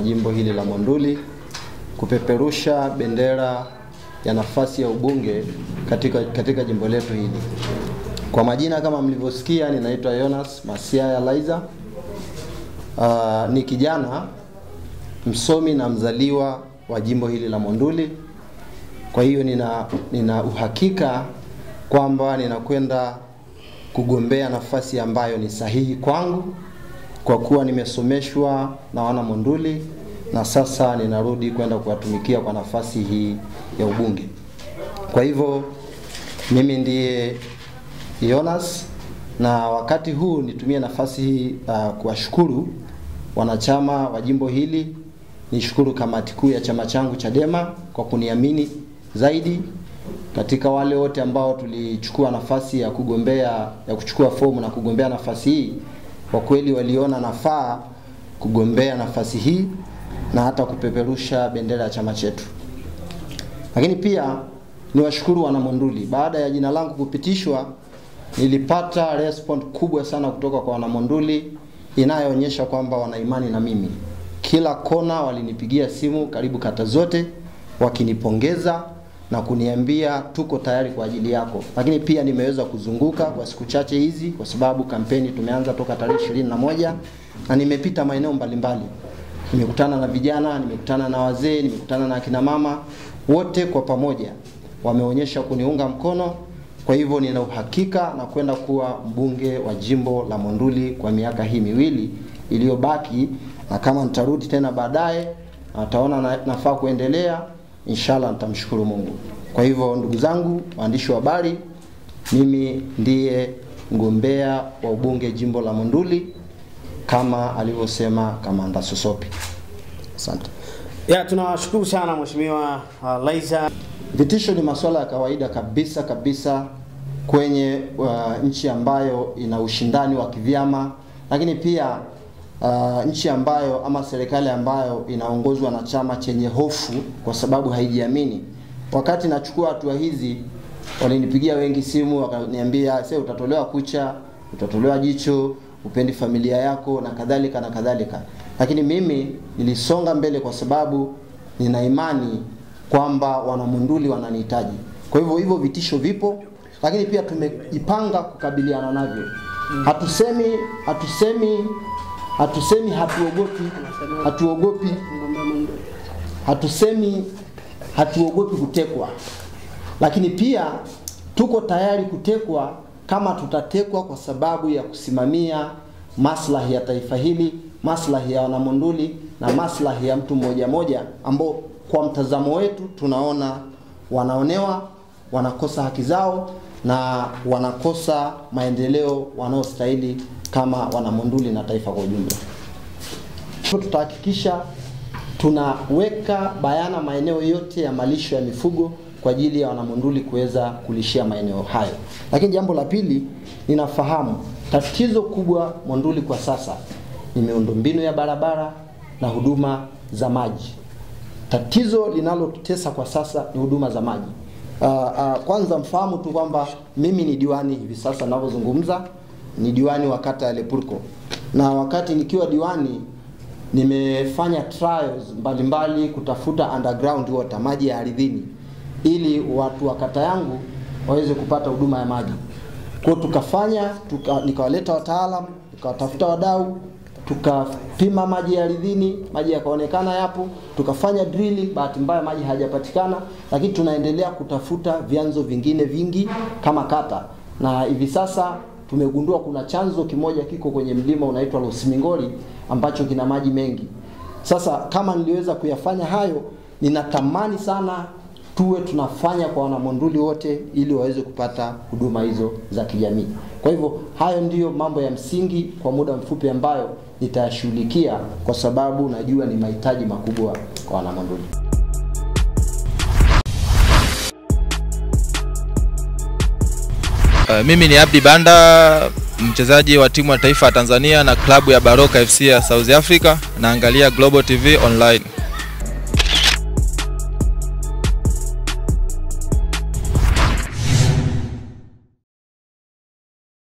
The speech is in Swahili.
jimbo hili la Monduli kupeperusha bendera ya nafasi ya ubunge katika, katika jimbo letu hili. Kwa majina kama mlivyosikia, ninaitwa Jonas Masiaya Laiza. Uh, ni kijana msomi na mzaliwa wa jimbo hili la Monduli. Kwa hiyo nina, nina uhakika kwamba ninakwenda kugombea nafasi ambayo ni sahihi kwangu kwa kuwa nimesomeshwa na wana Monduli na sasa ninarudi kwenda kuwatumikia kwa nafasi hii ya ubunge. Kwa hivyo mimi ndiye Jonas, na wakati huu nitumie nafasi hii uh, kuwashukuru wanachama wa jimbo hili, nishukuru kamati kuu ya chama changu Chadema kwa kuniamini zaidi katika wale wote ambao tulichukua nafasi ya kugombea ya kuchukua fomu na kugombea nafasi hii, kwa kweli waliona nafaa kugombea nafasi hii na hata kupeperusha bendera ya chama chetu. Lakini pia niwashukuru wana Monduli, baada ya jina langu kupitishwa, nilipata response kubwa sana kutoka kwa wanamonduli inayoonyesha kwamba wana imani na mimi. Kila kona walinipigia simu, karibu kata zote, wakinipongeza na kuniambia tuko tayari kwa ajili yako. Lakini pia nimeweza kuzunguka kwa siku chache hizi, kwa sababu kampeni tumeanza toka tarehe ishirini na moja na nimepita maeneo mbalimbali. Nimekutana na vijana, nimekutana na wazee, nimekutana na akina mama, wote kwa pamoja wameonyesha kuniunga mkono. Kwa hivyo nina uhakika na kwenda kuwa mbunge wa jimbo la Monduli kwa miaka hii miwili iliyobaki, na kama nitarudi tena baadaye ataona na, nafaa kuendelea inshallah nitamshukuru Mungu. Kwa hivyo ndugu zangu waandishi wa habari, mimi ndiye mgombea wa ubunge jimbo la Monduli kama alivyosema Kamanda Sosopi. Asante. Ya, tunawashukuru sana Mheshimiwa uh, Laiza. Vitisho ni masuala ya kawaida kabisa kabisa kwenye uh, nchi ambayo ina ushindani wa kivyama, lakini pia uh, nchi ambayo ama serikali ambayo inaongozwa na chama chenye hofu kwa sababu haijiamini. Wakati nachukua hatua hizi, walinipigia wengi simu wakaniambia, sasa utatolewa kucha, utatolewa jicho, upendi familia yako na kadhalika na kadhalika, lakini mimi nilisonga mbele kwa sababu nina imani kwamba wanamunduli wananihitaji. Kwa hivyo hivyo vitisho vipo, lakini pia tumeipanga kukabiliana navyo. Hatusemi hatusemi hatusemi hatuogopi hatuogopi hatusemi hatuogopi kutekwa, lakini pia tuko tayari kutekwa kama tutatekwa kwa sababu ya kusimamia maslahi ya taifa hili, maslahi ya wanamunduli na maslahi ya mtu mmoja mmoja ambao kwa mtazamo wetu tunaona wanaonewa, wanakosa haki zao na wanakosa maendeleo wanaostahili kama wanamunduli na taifa kwa ujumla. Tutahakikisha tunaweka bayana maeneo yote ya malisho ya mifugo kwa ajili ya wanamunduli kuweza kulishia maeneo hayo. Lakini jambo la pili, ninafahamu tatizo kubwa Monduli kwa sasa ni miundombinu ya barabara na huduma za maji. Tatizo linalotutesa kwa sasa ni huduma za maji. Uh, uh, kwanza mfahamu tu kwamba mimi ni diwani hivi sasa ninavyozungumza, ni diwani wa kata ya Lepurko, na wakati nikiwa diwani nimefanya trials mbalimbali mbali kutafuta underground water, maji ya ardhini, ili watu wa kata yangu waweze kupata huduma ya maji. Kwa tukafanya tuka, nikawaleta wataalam, tukawatafuta wadau, tukapima maji ya ardhini, maji yakaonekana yapo, tukafanya drilling, bahati mbaya maji hayajapatikana, lakini tunaendelea kutafuta vyanzo vingine vingi kama kata, na hivi sasa tumegundua kuna chanzo kimoja kiko kwenye mlima unaitwa Losimingoli ambacho kina maji mengi. Sasa kama niliweza kuyafanya hayo, ninatamani sana tuwe tunafanya kwa wanamonduli wote ili waweze kupata huduma hizo za kijamii. Kwa hivyo hayo ndiyo mambo ya msingi kwa muda mfupi ambayo nitayashughulikia kwa sababu najua ni mahitaji makubwa kwa wanamonduli. Uh, mimi ni Abdi Banda, mchezaji wa timu ya taifa ya Tanzania na klabu ya Baroka FC ya South Africa. Naangalia Global TV Online.